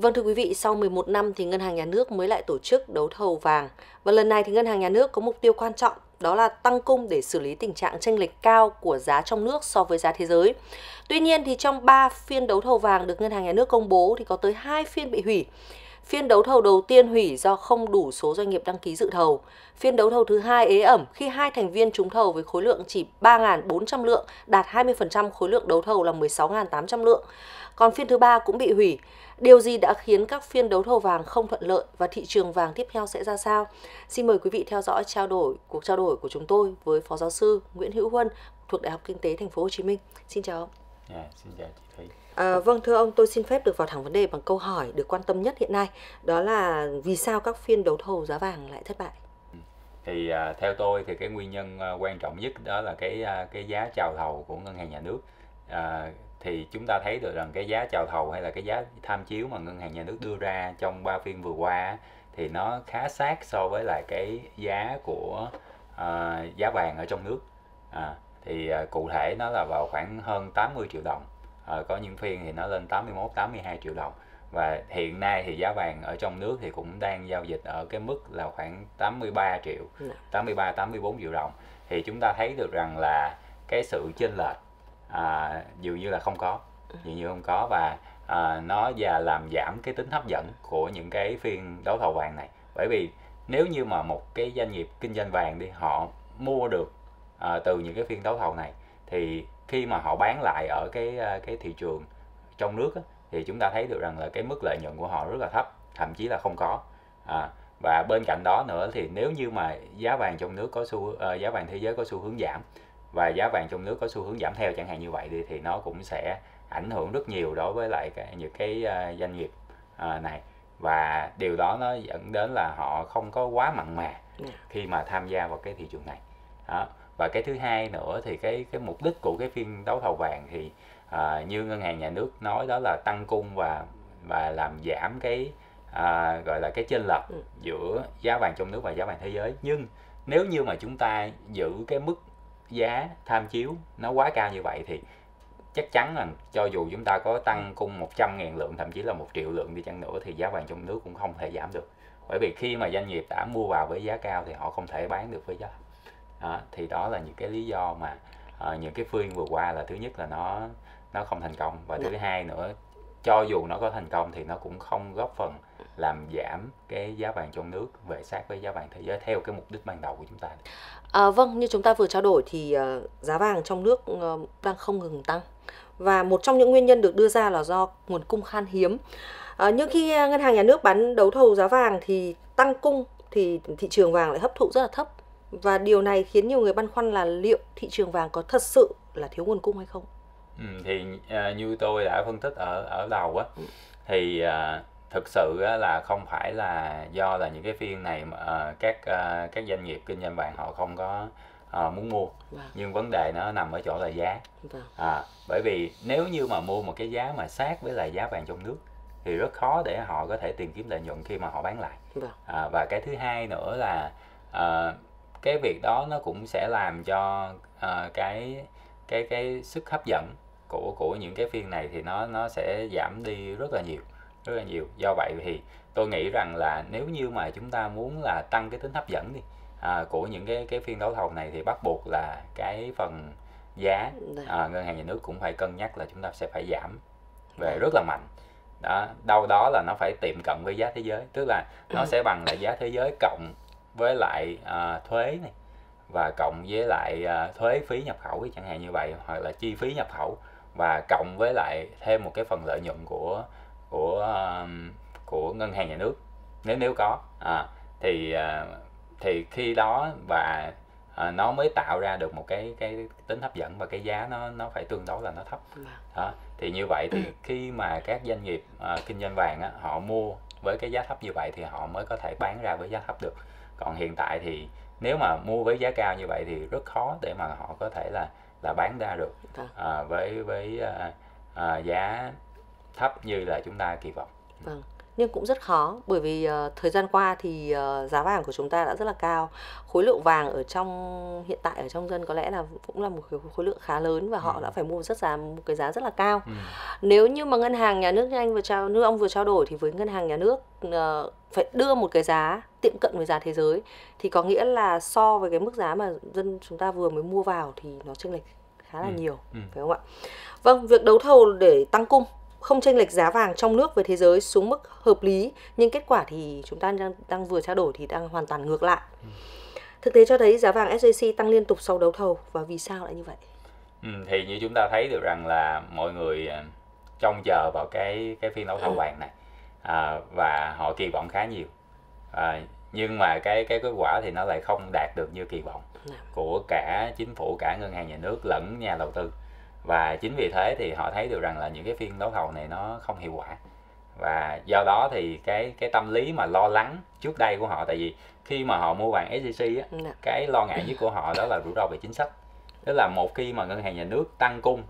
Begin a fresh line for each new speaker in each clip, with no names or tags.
Vâng thưa quý vị, sau 11 năm thì Ngân hàng Nhà nước mới lại tổ chức đấu thầu vàng. Và lần này thì Ngân hàng Nhà nước có mục tiêu quan trọng đó là tăng cung để xử lý tình trạng tranh lệch cao của giá trong nước so với giá thế giới. Tuy nhiên thì trong 3 phiên đấu thầu vàng được Ngân hàng Nhà nước công bố thì có tới 2 phiên bị hủy. Phiên đấu thầu đầu tiên hủy do không đủ số doanh nghiệp đăng ký dự thầu. Phiên đấu thầu thứ hai ế ẩm khi hai thành viên trúng thầu với khối lượng chỉ 3.400 lượng, đạt 20% khối lượng đấu thầu là 16.800 lượng. Còn phiên thứ ba cũng bị hủy. Điều gì đã khiến các phiên đấu thầu vàng không thuận lợi và thị trường vàng tiếp theo sẽ ra sao? Xin mời quý vị theo dõi trao đổi cuộc trao đổi của chúng tôi với Phó giáo sư Nguyễn Hữu Huân thuộc Đại học Kinh tế Thành phố Hồ Chí Minh. Xin chào ông.
Yeah, dạ, xin chào chị Thủy.
À, vâng thưa ông, tôi xin phép được vào thẳng vấn đề bằng câu hỏi được quan tâm nhất hiện nay, đó là vì sao các phiên đấu thầu giá vàng lại thất bại?
Ừ. Thì à, theo tôi thì cái nguyên nhân à, quan trọng nhất đó là cái à, cái giá chào thầu của ngân hàng nhà nước. À, thì chúng ta thấy được rằng cái giá chào thầu hay là cái giá tham chiếu mà ngân hàng nhà nước đưa ra trong ba phiên vừa qua thì nó khá sát so với lại cái giá của à, giá vàng ở trong nước. À, thì à, cụ thể nó là vào khoảng hơn 80 triệu đồng. À, có những phiên thì nó lên 81 82 triệu đồng. Và hiện nay thì giá vàng ở trong nước thì cũng đang giao dịch ở cái mức là khoảng 83 triệu 83 dạ. 84 triệu đồng. Thì chúng ta thấy được rằng là cái sự chênh lệch à, dường như là không có dường như không có và à, nó và làm giảm cái tính hấp dẫn của những cái phiên đấu thầu vàng này. Bởi vì nếu như mà một cái doanh nghiệp kinh doanh vàng đi họ mua được à, từ những cái phiên đấu thầu này. Thì khi mà họ bán lại ở cái à, cái thị trường trong nước á, thì chúng ta thấy được rằng là cái mức lợi nhuận của họ rất là thấp thậm chí là không có. À, và bên cạnh đó nữa thì nếu như mà giá vàng trong nước có xu uh, giá vàng thế giới có xu hướng giảm và giá vàng trong nước có xu hướng giảm theo chẳng hạn như vậy đi thì nó cũng sẽ ảnh hưởng rất nhiều đối với lại cái, những cái uh, doanh nghiệp uh, này. Và điều đó nó dẫn đến là họ không có quá mặn mà dạ. khi mà tham gia vào cái thị trường này. Đó và cái thứ hai nữa thì cái cái mục đích của cái phiên đấu thầu vàng thì à, như ngân hàng nhà nước nói đó là tăng cung và và làm giảm cái à, gọi là cái chênh lệch ừ. giữa giá vàng trong nước và giá vàng thế giới. Nhưng nếu như mà chúng ta giữ cái mức giá tham chiếu nó quá cao như vậy thì chắc chắn là cho dù chúng ta có tăng cung 100 ngàn lượng thậm chí là một triệu lượng đi chăng nữa thì giá vàng trong nước cũng không thể giảm được. Bởi vì khi mà doanh nghiệp đã mua vào với giá cao thì họ không thể bán được với giá đó, thì đó là những cái lý do mà uh, những cái phiên vừa qua là thứ nhất là nó nó không thành công và thứ dạ. hai nữa cho dù nó có thành công thì nó cũng không góp phần làm giảm cái giá vàng trong nước về sát với giá vàng thế giới theo cái mục đích ban đầu của chúng ta.
À, vâng, như chúng ta vừa trao đổi thì uh, giá vàng trong nước uh, đang không ngừng tăng và một trong những nguyên nhân được đưa ra là do nguồn cung khan hiếm. À, nhưng khi ngân hàng nhà nước bán đấu thầu giá vàng thì tăng cung thì thị trường vàng lại hấp thụ rất là thấp và điều này khiến nhiều người băn khoăn là liệu thị trường vàng có thật sự là thiếu nguồn cung hay không?
Ừ, thì uh, như tôi đã phân tích ở ở đầu á ừ. thì uh, thực sự là không phải là do là những cái phiên này mà uh, các uh, các doanh nghiệp kinh doanh vàng họ không có uh, muốn mua vâng. nhưng vấn đề nó nằm ở chỗ là giá vâng. à, bởi vì nếu như mà mua một cái giá mà sát với lại giá vàng trong nước thì rất khó để họ có thể tìm kiếm lợi nhuận khi mà họ bán lại vâng. à, và cái thứ hai nữa là uh, cái việc đó nó cũng sẽ làm cho uh, cái cái cái sức hấp dẫn của của những cái phiên này thì nó nó sẽ giảm đi rất là nhiều rất là nhiều do vậy thì tôi nghĩ rằng là nếu như mà chúng ta muốn là tăng cái tính hấp dẫn đi à, của những cái cái phiên đấu thầu này thì bắt buộc là cái phần giá dạ. à, ngân hàng nhà nước cũng phải cân nhắc là chúng ta sẽ phải giảm về dạ. rất là mạnh đó đâu đó là nó phải tiệm cận với giá thế giới tức là nó sẽ bằng là giá thế giới cộng với lại à, thuế này và cộng với lại à, thuế phí nhập khẩu chẳng hạn như vậy hoặc là chi phí nhập khẩu và cộng với lại thêm một cái phần lợi nhuận của của um, của ngân hàng nhà nước nếu nếu có à, thì à, thì khi đó và à, nó mới tạo ra được một cái cái tính hấp dẫn và cái giá nó nó phải tương đối là nó thấp. Vâng. đó thì như vậy thì khi mà các doanh nghiệp à, kinh doanh vàng á, họ mua với cái giá thấp như vậy thì họ mới có thể bán ra với giá thấp được còn hiện tại thì nếu mà mua với giá cao như vậy thì rất khó để mà họ có thể là là bán ra được. Vâng. à, với với à, à, giá thấp như là chúng ta kỳ vọng.
Vâng nhưng cũng rất khó bởi vì uh, thời gian qua thì uh, giá vàng của chúng ta đã rất là cao khối lượng vàng ở trong hiện tại ở trong dân có lẽ là cũng là một khối lượng khá lớn và họ ừ. đã phải mua rất giá một cái giá rất là cao ừ. nếu như mà ngân hàng nhà nước như anh vừa trao như ông vừa trao đổi thì với ngân hàng nhà nước uh, phải đưa một cái giá tiệm cận với giá thế giới thì có nghĩa là so với cái mức giá mà dân chúng ta vừa mới mua vào thì nó chênh lệch khá là ừ. nhiều ừ. phải không ạ vâng việc đấu thầu để tăng cung không chênh lệch giá vàng trong nước với thế giới xuống mức hợp lý nhưng kết quả thì chúng ta đang, đang vừa trao đổi thì đang hoàn toàn ngược lại. Thực tế cho thấy giá vàng SJC tăng liên tục sau đấu thầu và vì sao lại như vậy?
Ừ, thì như chúng ta thấy được rằng là mọi người à, trông chờ vào cái cái phiên đấu thầu vàng này à, và họ kỳ vọng khá nhiều. À, nhưng mà cái cái kết quả thì nó lại không đạt được như kỳ vọng dạ. của cả chính phủ cả ngân hàng nhà nước lẫn nhà đầu tư và chính vì thế thì họ thấy được rằng là những cái phiên đấu thầu này nó không hiệu quả. Và do đó thì cái cái tâm lý mà lo lắng trước đây của họ tại vì khi mà họ mua vàng SJC á, dạ. cái lo ngại nhất của họ đó là rủi ro về chính sách. Tức là một khi mà ngân hàng nhà nước tăng cung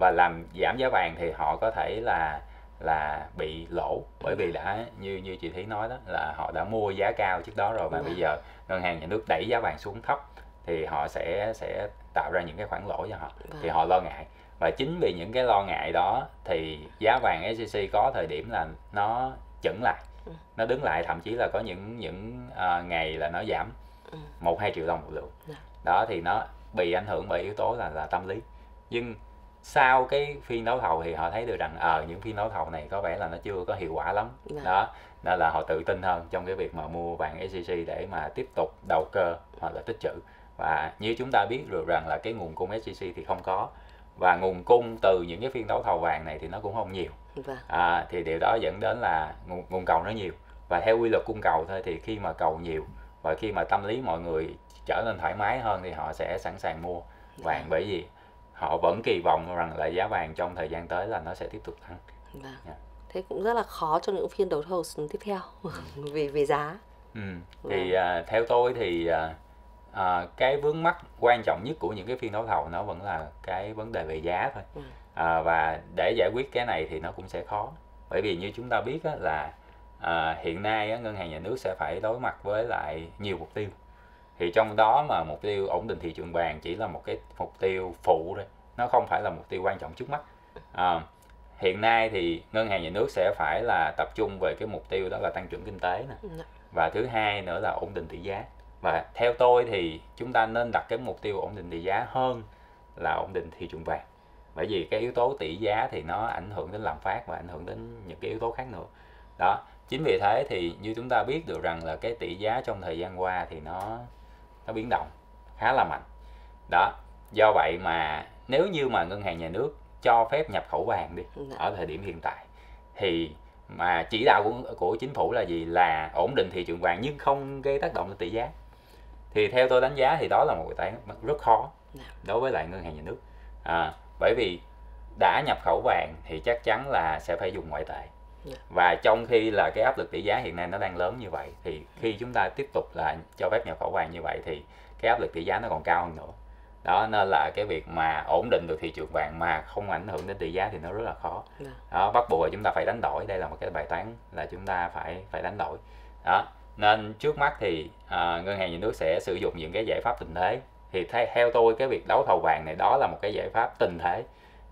và làm giảm giá vàng thì họ có thể là là bị lỗ. Bởi vì đã như như chị Thí nói đó là họ đã mua giá cao trước đó rồi mà bây giờ ngân hàng nhà nước đẩy giá vàng xuống thấp thì họ sẽ sẽ tạo ra những cái khoản lỗ cho họ thì họ lo ngại và chính vì những cái lo ngại đó thì giá vàng SJC có thời điểm là nó chững lại ừ. nó đứng lại thậm chí là có những những uh, ngày là nó giảm ừ. một hai triệu đồng một lượng dạ. đó thì nó bị ảnh hưởng bởi yếu tố là là tâm lý nhưng sau cái phiên đấu thầu thì họ thấy được rằng ở ờ, những phiên đấu thầu này có vẻ là nó chưa có hiệu quả lắm yeah. Dạ. đó nên là họ tự tin hơn trong cái việc mà mua vàng SJC để mà tiếp tục đầu cơ hoặc là tích trữ và như chúng ta biết được rằng là cái nguồn cung SJC thì không có và nguồn cung từ những cái phiên đấu thầu vàng này thì nó cũng không nhiều vâng. à, thì điều đó dẫn đến là nguồn, nguồn cầu nó nhiều và theo quy luật cung cầu thôi thì khi mà cầu nhiều và khi mà tâm lý mọi người trở nên thoải mái hơn thì họ sẽ sẵn sàng mua vàng dạ. bởi vì họ vẫn kỳ vọng rằng là giá vàng trong thời gian tới là nó sẽ tiếp tục tăng.
Vâng. Yeah. Dạ. Thế cũng rất là khó cho những phiên đấu thầu tiếp theo ừ. về về giá.
Ừ. Thì vâng. uh, theo tôi thì uh, uh, cái vướng mắc quan trọng nhất của những cái phiên đấu thầu nó vẫn là cái vấn đề về giá thôi. Ừ. Uh, và để giải quyết cái này thì nó cũng sẽ khó. Bởi vì như chúng ta biết á, là uh, hiện nay á, ngân hàng nhà nước sẽ phải đối mặt với lại nhiều mục tiêu thì trong đó mà mục tiêu ổn định thị trường vàng chỉ là một cái mục tiêu phụ thôi nó không phải là mục tiêu quan trọng trước mắt à, hiện nay thì ngân hàng nhà nước sẽ phải là tập trung về cái mục tiêu đó là tăng trưởng kinh tế nè dạ. và thứ hai nữa là ổn định tỷ giá và theo tôi thì chúng ta nên đặt cái mục tiêu ổn định tỷ giá hơn là ổn định thị trường vàng. Bởi vì cái yếu tố tỷ giá thì nó ảnh hưởng đến lạm phát và ảnh hưởng đến những cái yếu tố khác nữa. Đó chính vì thế thì như chúng ta biết được rằng là cái tỷ giá trong thời gian qua thì nó nó biến động khá là mạnh. Đó do vậy mà nếu như mà ngân hàng nhà nước cho phép nhập khẩu vàng đi dạ. ở thời điểm hiện tại thì mà chỉ đạo của, của chính phủ là gì? Là ổn định thị trường vàng nhưng không gây tác động lên tỷ giá thì theo tôi đánh giá thì đó là một cái toán rất khó dạ. đối với lại ngân hàng nhà nước. À, bởi vì đã nhập khẩu vàng thì chắc chắn là sẽ phải dùng ngoại tệ. Dạ. và trong khi là cái áp lực tỷ giá hiện nay nó đang lớn như vậy thì khi chúng ta tiếp tục là cho phép nhập khẩu vàng như vậy thì cái áp lực tỷ giá nó còn cao hơn nữa. Đó nên là cái việc mà ổn định được thị trường vàng mà không ảnh hưởng đến tỷ giá thì nó rất là khó. Dạ. đó bắt buộc là chúng ta phải đánh đổi. Đây là một cái bài toán là chúng ta phải phải đánh đổi. Đó nên trước mắt thì à, ngân hàng nhà nước sẽ sử dụng những cái giải pháp tình thế. Thì theo tôi cái việc đấu thầu vàng này đó là một cái giải pháp tình thế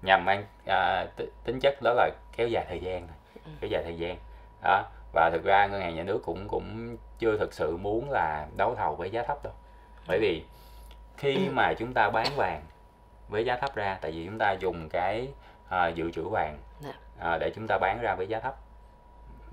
nhằm mang à, tính chất đó là kéo dài thời gian này kéo dài thời gian. Đó và thực ra ngân hàng nhà nước cũng cũng chưa thực sự muốn là đấu thầu với giá thấp đâu. Bởi vì khi ừ. mà chúng ta bán vàng với giá thấp ra tại vì chúng ta dùng cái à, dự trữ vàng dạ. à, để chúng ta bán ra với giá thấp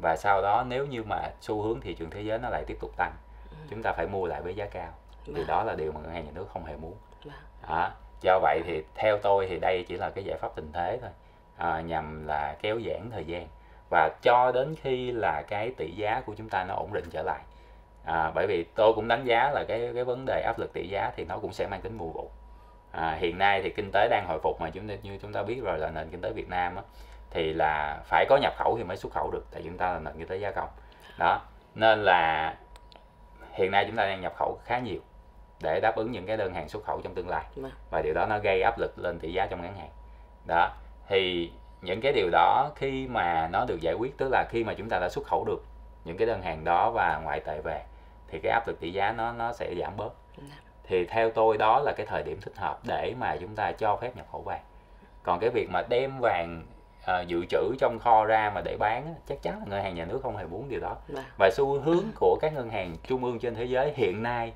và sau đó nếu như mà xu hướng thị trường thế giới nó lại tiếp tục tăng ừ. chúng ta phải mua lại với giá cao thì dạ. đó là điều mà ngân hàng nhà nước không hề muốn dạ. đó. do vậy thì theo tôi thì đây chỉ là cái giải pháp tình thế thôi à, nhằm là kéo giãn thời gian và cho đến khi là cái tỷ giá của chúng ta nó ổn định trở lại à, bởi vì tôi cũng đánh giá là cái cái vấn đề áp lực tỷ giá thì nó cũng sẽ mang tính mùa vụ à, hiện nay thì kinh tế đang hồi phục mà chúng ta như chúng ta biết rồi là nền kinh tế Việt Nam á, thì là phải có nhập khẩu thì mới xuất khẩu được tại chúng ta là nền kinh tế gia công đó nên là hiện nay chúng ta đang nhập khẩu khá nhiều để đáp ứng những cái đơn hàng xuất khẩu trong tương lai. Vâng. và điều đó nó gây áp lực lên tỷ giá trong ngắn hạn. Đó thì những cái điều đó khi mà nó được giải quyết tức là khi mà chúng ta đã xuất khẩu được những cái đơn hàng đó và ngoại tệ về thì cái áp lực tỷ giá nó nó sẽ giảm bớt. Thì theo tôi đó là cái thời điểm thích hợp để mà chúng ta cho phép nhập khẩu vàng. Còn cái việc mà đem vàng à, dự trữ trong kho ra mà để bán chắc chắn là ngân hàng nhà nước không hề muốn điều đó
Vâng.
và xu hướng của các ngân hàng trung ương trên thế giới hiện nay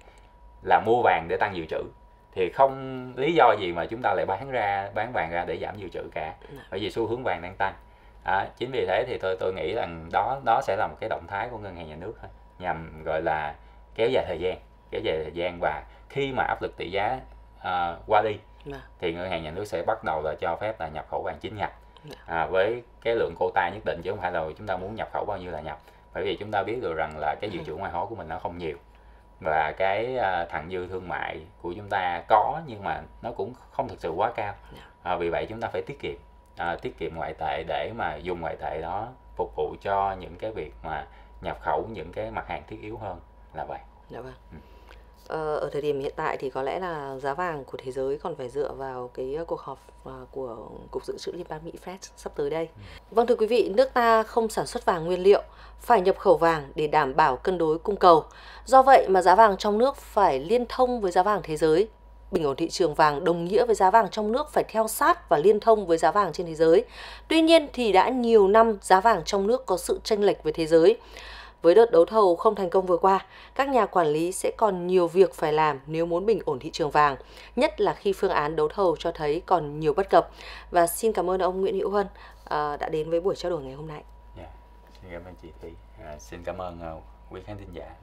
là mua vàng để tăng dự trữ thì không lý do gì mà chúng ta lại bán ra bán vàng ra để giảm dự trữ cả
Dạ.
bởi vì xu hướng vàng đang tăng à, chính vì thế thì tôi tôi nghĩ rằng đó đó sẽ là một cái động thái của ngân hàng nhà nước thôi nhằm gọi là kéo dài thời gian kéo dài thời gian và khi mà áp lực tỷ giá à, qua đi
Vâng.
thì ngân hàng nhà nước sẽ bắt đầu là cho phép là nhập khẩu vàng chính ngạch
Dạ.
À, với cái lượng quota nhất định chứ không phải là chúng ta muốn nhập khẩu bao nhiêu là nhập bởi vì chúng ta biết được rằng là cái dự trữ ngoại hối của mình nó không nhiều và cái à, thặng dư thương mại của chúng ta có nhưng mà nó cũng không thực sự quá cao
Dạ.
à, vì vậy chúng ta phải tiết kiệm à, tiết kiệm ngoại tệ để mà dùng ngoại tệ đó phục vụ cho những cái việc mà nhập khẩu những cái mặt hàng thiết yếu hơn là vậy
Dạ vâng.
Ừ.
Ờ, ở thời điểm hiện tại thì có lẽ là giá vàng của thế giới còn phải dựa vào cái uh, cuộc họp uh, của Cục Dự trữ Liên bang Mỹ Fed sắp tới đây. Vâng thưa quý vị, nước ta không sản xuất vàng nguyên liệu, phải nhập khẩu vàng để đảm bảo cân đối cung cầu. Do vậy mà giá vàng trong nước phải liên thông với giá vàng thế giới. Bình ổn thị trường vàng đồng nghĩa với giá vàng trong nước phải theo sát và liên thông với giá vàng trên thế giới. Tuy nhiên thì đã nhiều năm giá vàng trong nước có sự chênh lệch với thế giới. Với đợt đấu thầu không thành công vừa qua, các nhà quản lý sẽ còn nhiều việc phải làm nếu muốn bình ổn thị trường vàng, nhất là khi phương án đấu thầu cho thấy còn nhiều bất cập. Và xin cảm ơn ông Nguyễn Hữu Huân à, đã đến với buổi trao đổi ngày hôm nay.
Yeah. xin cảm ơn chị Thủy à, xin cảm ơn à, quý khán thính giả